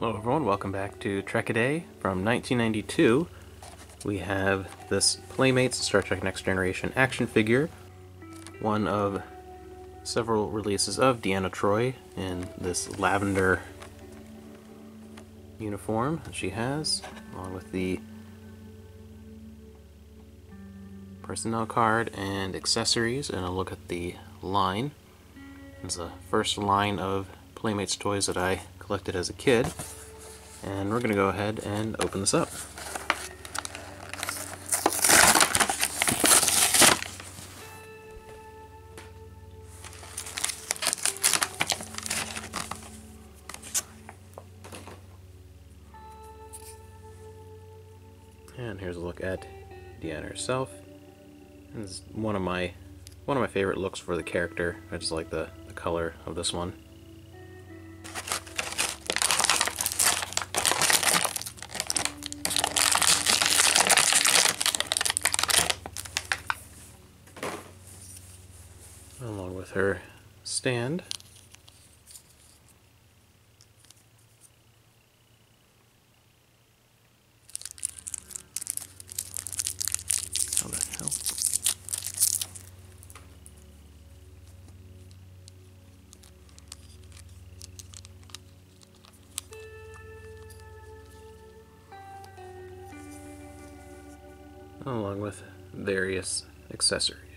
Hello everyone, welcome back to Trek a Day from 1992. We have this Playmates Star Trek Next Generation action figure, one of several releases of Deanna Troi in this lavender uniform that she has, along with the personnel card and accessories, and a look at the line. It's the first line of Playmates toys that I collected as a kid. And we're going to go ahead and open this up. And here's a look at Deanna herself. Is one of my one of my favorite looks for the character. I just like the, the color of this one. Along with her stand. How that help? Along with various accessories.